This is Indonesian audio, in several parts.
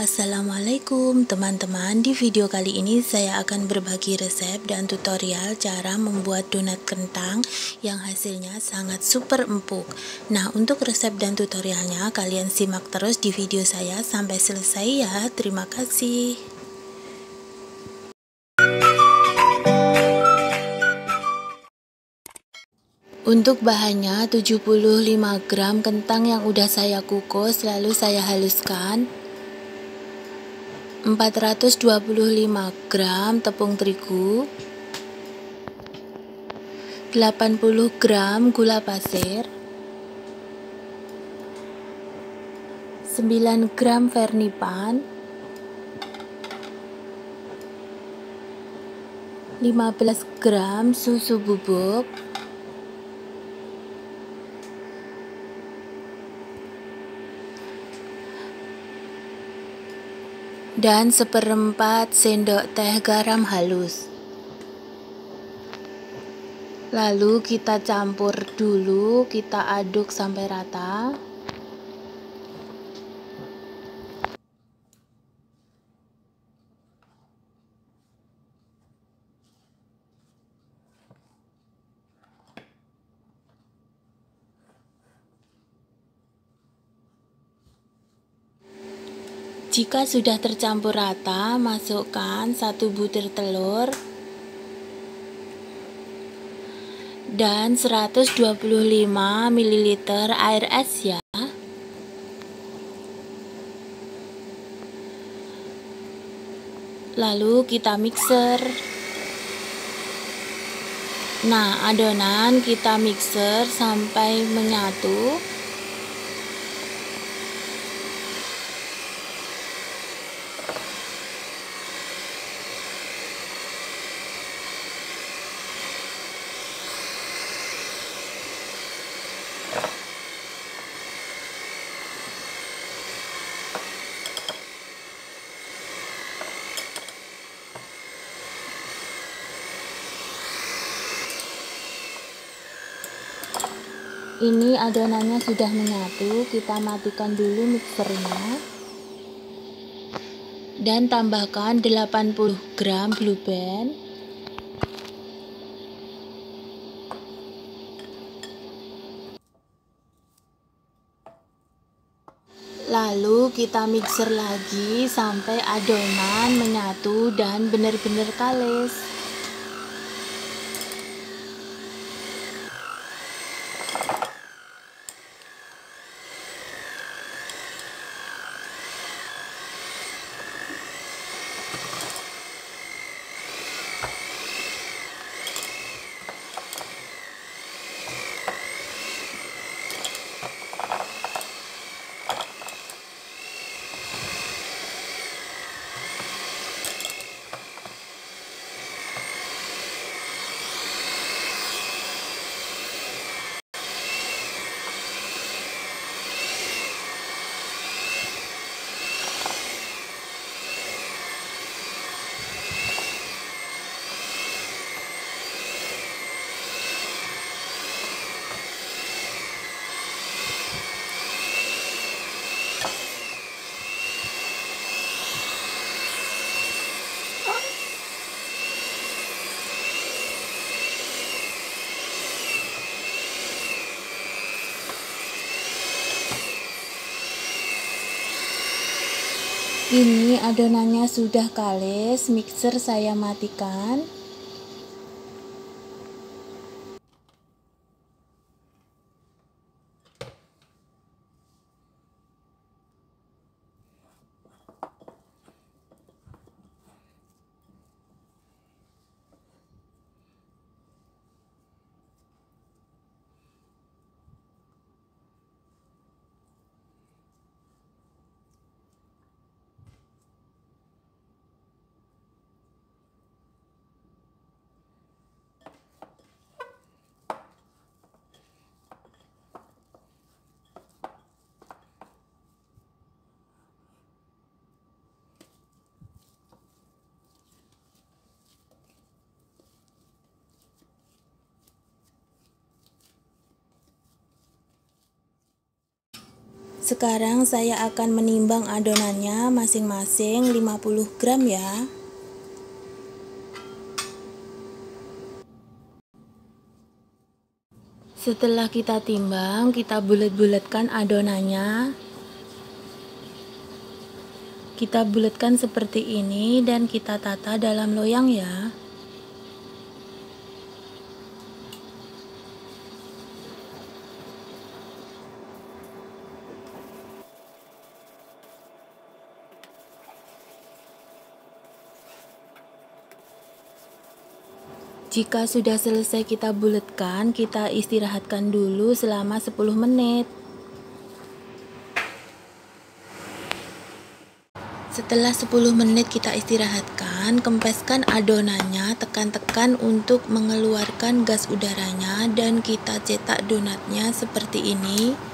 Assalamualaikum teman-teman. Di video kali ini saya akan berbagi resep dan tutorial cara membuat donat kentang yang hasilnya sangat super empuk. Nah untuk resep dan tutorialnya kalian simak terus di video saya sampai selesai ya. Terima kasih. Untuk bahannya 75 gram kentang yang udah saya kukus lalu saya haluskan 425 gram tepung terigu 80 gram gula pasir 9 gram vernipan 15 gram susu bubuk dan seperempat sendok teh garam halus. Lalu kita campur dulu, kita aduk sampai rata. Jika sudah tercampur rata, masukkan satu butir telur dan 125 ml air es ya. Lalu kita mixer. Nah, adonan kita mixer sampai menyatu. Ini adonannya sudah menyatu. Kita matikan dulu mixernya. Dan tambahkan 80 gram blue band. Lalu kita mixer lagi sampai adonan menyatu dan benar-benar kalis ini adonannya sudah kalis mixer saya matikan Sekarang saya akan menimbang adonannya masing-masing 50 gram ya. Setelah kita timbang, kita bulat-bulatkan adonannya. Kita bulatkan seperti ini dan kita tata dalam loyang ya. Jika sudah selesai kita bulatkan, kita istirahatkan dulu selama 10 menit. Setelah 10 menit kita istirahatkan, kempeskan adonannya, tekan-tekan untuk mengeluarkan gas udaranya dan kita cetak donatnya seperti ini.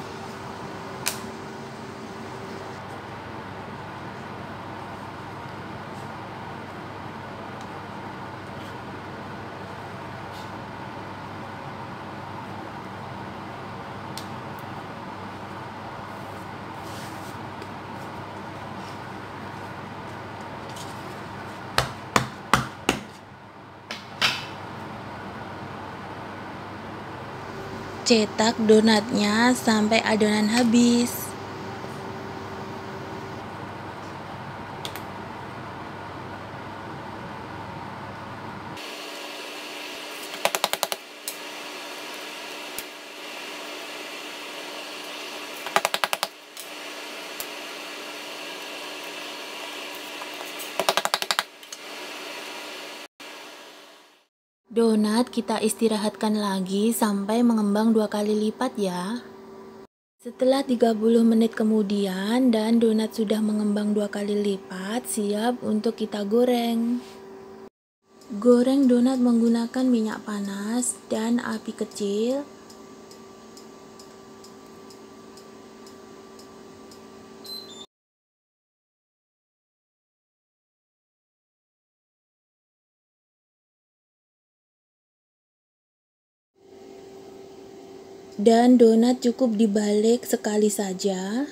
Cetak donatnya sampai adonan habis. Donat kita istirahatkan lagi sampai mengembang dua kali lipat ya. Setelah 30 menit kemudian dan donat sudah mengembang dua kali lipat, siap untuk kita goreng. Goreng donat menggunakan minyak panas dan api kecil dan donat cukup dibalik sekali saja.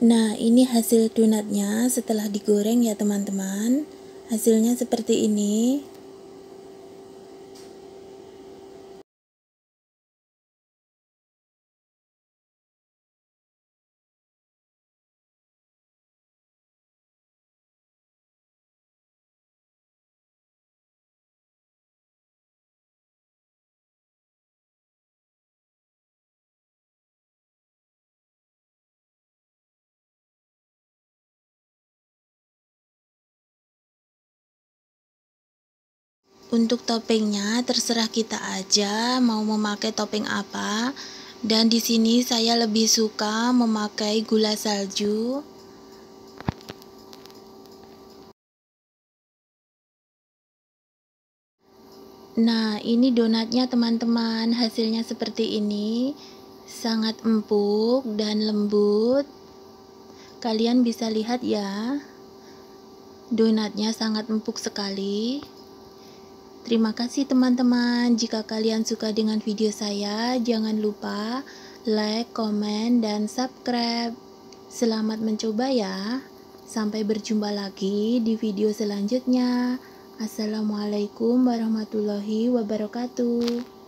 Nah, ini hasil donatnya setelah digoreng ya teman-teman. Hasilnya seperti ini. Untuk toppingnya terserah kita aja mau memakai topping apa. Dan di sini saya lebih suka memakai gula salju. Nah, ini donatnya teman-teman. Hasilnya seperti ini. Sangat empuk dan lembut. Kalian bisa lihat ya. Donatnya sangat empuk sekali. Terima kasih teman-teman. Jika kalian suka dengan video saya, jangan lupa like, komen, dan subscribe. Selamat mencoba ya. Sampai berjumpa lagi di video selanjutnya. Assalamualaikum warahmatullahi wabarakatuh.